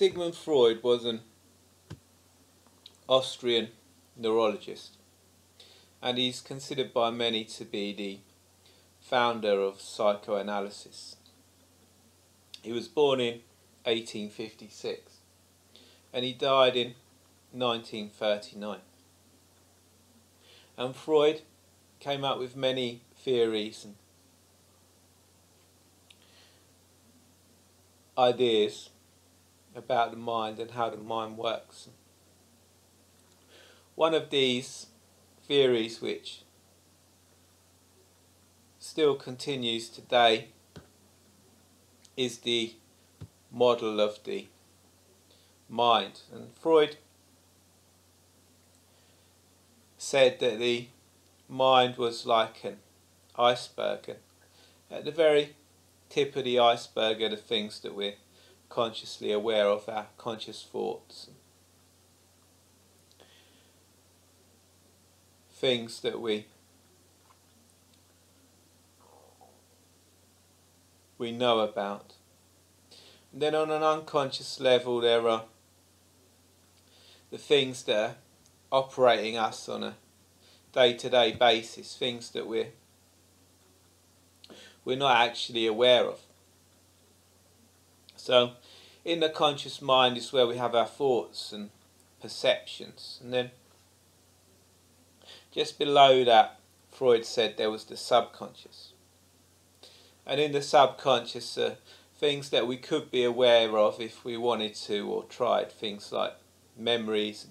Sigmund Freud was an Austrian neurologist and he's considered by many to be the founder of psychoanalysis. He was born in 1856 and he died in 1939. And Freud came up with many theories and ideas about the mind and how the mind works. One of these theories which still continues today is the model of the mind. And Freud said that the mind was like an iceberg. And at the very tip of the iceberg are the things that we're consciously aware of, our conscious thoughts. Things that we we know about. And then on an unconscious level there are the things that are operating us on a day-to-day basis, things that we're we're not actually aware of. So in the conscious mind is where we have our thoughts and perceptions and then just below that Freud said there was the subconscious. And in the subconscious are things that we could be aware of if we wanted to or tried, things like memories,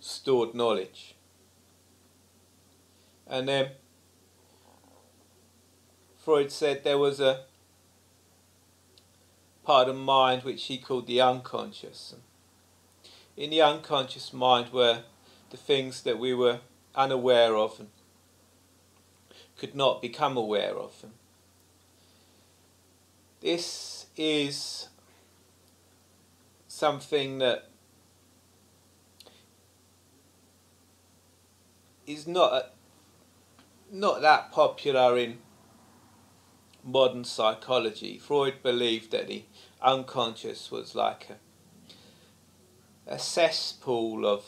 stored knowledge. And then Freud said there was a part of mind which he called the unconscious. In the unconscious mind were the things that we were unaware of and could not become aware of. This is something that is not not that popular in modern psychology. Freud believed that the unconscious was like a, a cesspool of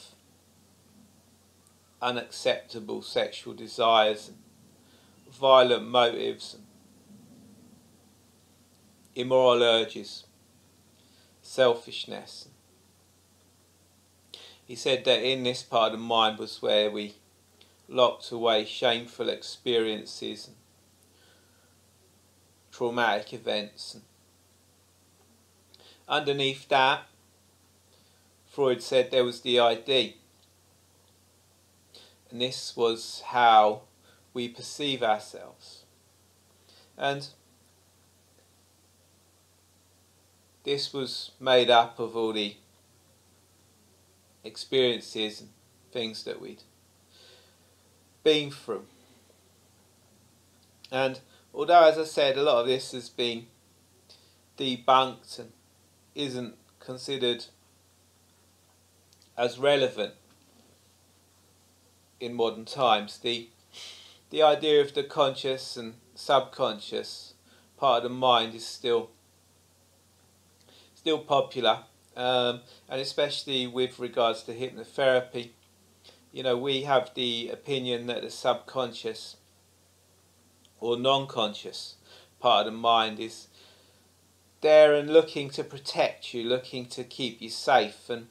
unacceptable sexual desires, violent motives, immoral urges, selfishness. He said that in this part of mind was where we locked away shameful experiences, traumatic events. Underneath that, Freud said there was the ID. And this was how we perceive ourselves. And this was made up of all the experiences and things that we'd been through. And although, as I said, a lot of this has been debunked and isn't considered as relevant in modern times, the the idea of the conscious and subconscious part of the mind is still still popular, um, and especially with regards to hypnotherapy. You know, we have the opinion that the subconscious or non-conscious part of the mind is there and looking to protect you, looking to keep you safe. And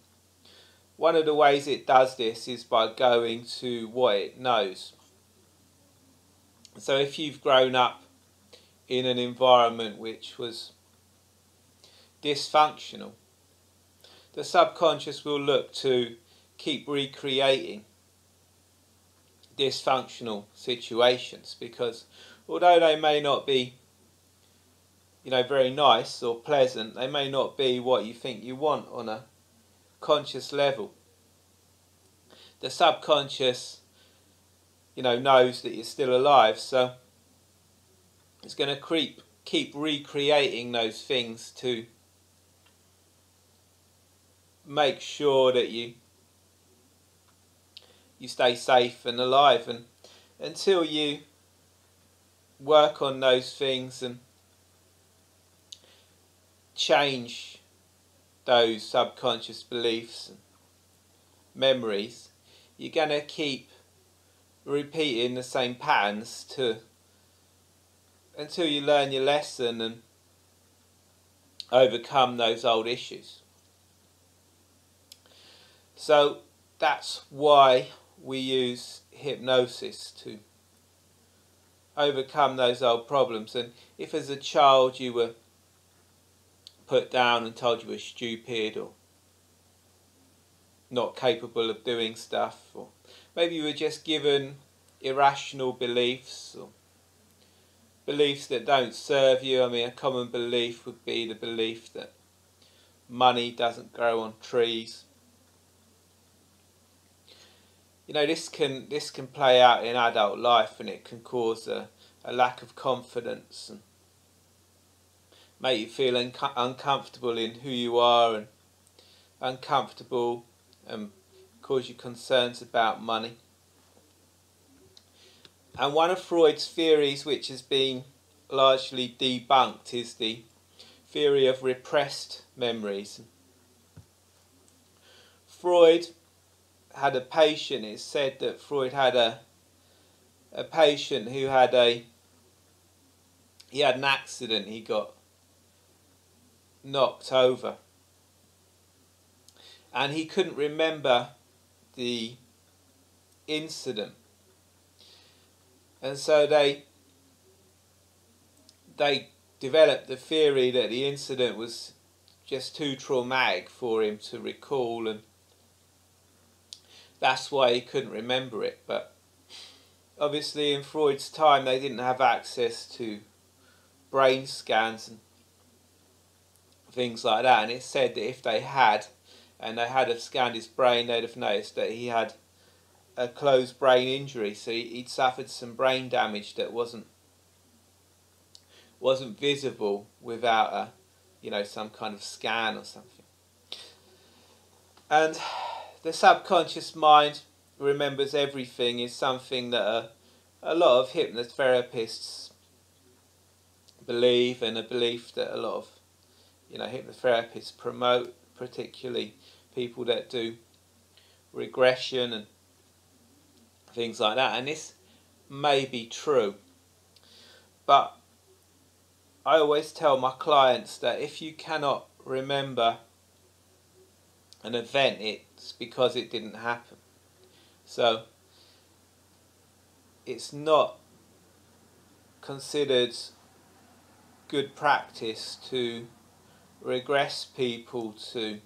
one of the ways it does this is by going to what it knows. So if you've grown up in an environment which was dysfunctional, the subconscious will look to keep recreating dysfunctional situations because although they may not be you know very nice or pleasant they may not be what you think you want on a conscious level. The subconscious you know knows that you're still alive so it's going to creep keep recreating those things to make sure that you you stay safe and alive. And until you work on those things and change those subconscious beliefs and memories, you're going to keep repeating the same patterns to until you learn your lesson and overcome those old issues. So that's why we use hypnosis to overcome those old problems. And if as a child you were put down and told you were stupid or not capable of doing stuff, or maybe you were just given irrational beliefs or beliefs that don't serve you. I mean, a common belief would be the belief that money doesn't grow on trees. You know, this can this can play out in adult life, and it can cause a, a lack of confidence and make you feel unco uncomfortable in who you are and uncomfortable and cause you concerns about money. And one of Freud's theories, which has been largely debunked, is the theory of repressed memories. Freud had a patient, it's said that Freud had a a patient who had a he had an accident, he got knocked over. And he couldn't remember the incident and so they they developed the theory that the incident was just too traumatic for him to recall and that's why he couldn't remember it but obviously in Freud's time they didn't have access to brain scans and things like that and it said that if they had and they had have scanned his brain they'd have noticed that he had a closed brain injury, so he'd suffered some brain damage that wasn't wasn't visible without a, you know, some kind of scan or something. And the subconscious mind remembers everything is something that a, a lot of hypnotherapists believe, and a belief that a lot of, you know, hypnotherapists promote, particularly people that do regression and things like that. And this may be true, but I always tell my clients that if you cannot remember an event, it's because it didn't happen. So it's not considered good practice to regress people to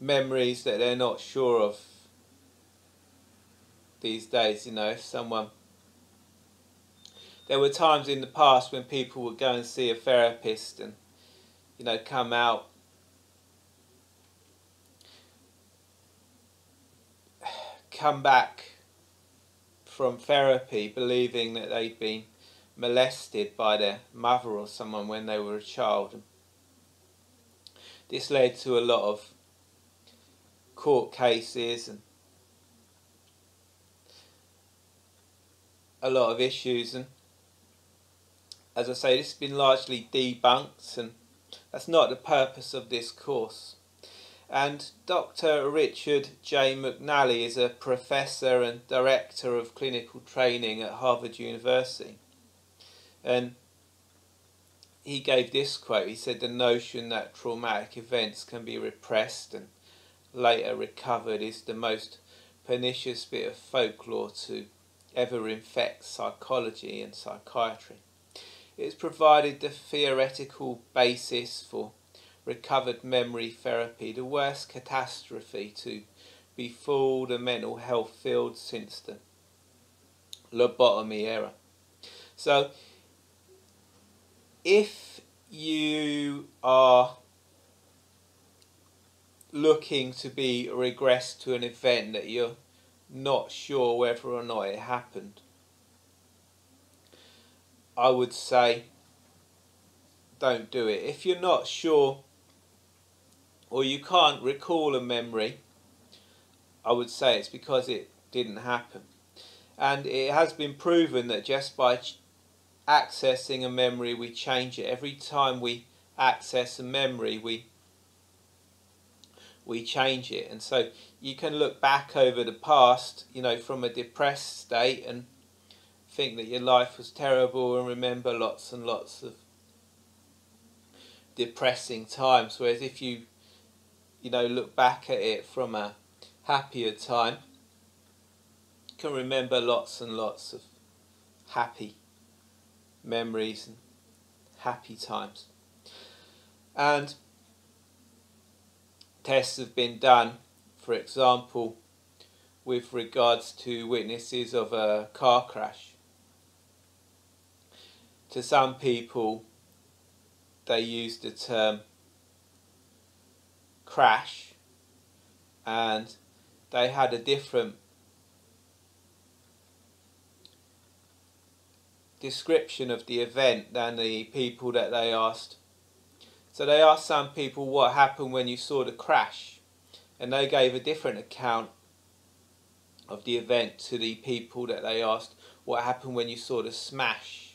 memories that they're not sure of these days. You know, if someone. There were times in the past when people would go and see a therapist and, you know, come out come back from therapy believing that they'd been molested by their mother or someone when they were a child. This led to a lot of court cases and a lot of issues and as I say this has been largely debunked and that's not the purpose of this course and Dr. Richard J. McNally is a professor and director of clinical training at Harvard University and he gave this quote he said the notion that traumatic events can be repressed and later recovered is the most pernicious bit of folklore to ever infect psychology and psychiatry. It has provided the theoretical basis for recovered memory therapy, the worst catastrophe to befool the mental health field since the lobotomy era. So, if you are looking to be regressed to an event that you're not sure whether or not it happened, I would say don't do it. If you're not sure or you can't recall a memory, I would say it's because it didn't happen. And it has been proven that just by accessing a memory, we change it. Every time we access a memory, we we change it. And so you can look back over the past, you know, from a depressed state and think that your life was terrible and remember lots and lots of depressing times. Whereas if you, you know, look back at it from a happier time, you can remember lots and lots of happy memories and happy times. And tests have been done, for example, with regards to witnesses of a car crash. To some people, they use the term crash and they had a different description of the event than the people that they asked. So they asked some people what happened when you saw the crash, and they gave a different account of the event to the people that they asked what happened when you saw the smash.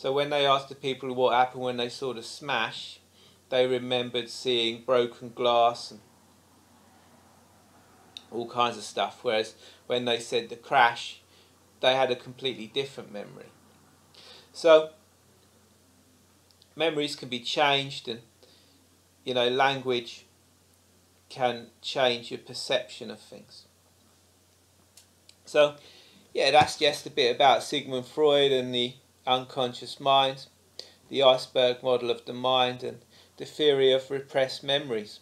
So when they asked the people what happened when they saw the smash, they remembered seeing broken glass and all kinds of stuff. Whereas when they said the crash, they had a completely different memory. So memories can be changed and you know language can change your perception of things. So yeah, that's just a bit about Sigmund Freud and the unconscious mind, the iceberg model of the mind and the theory of repressed memories.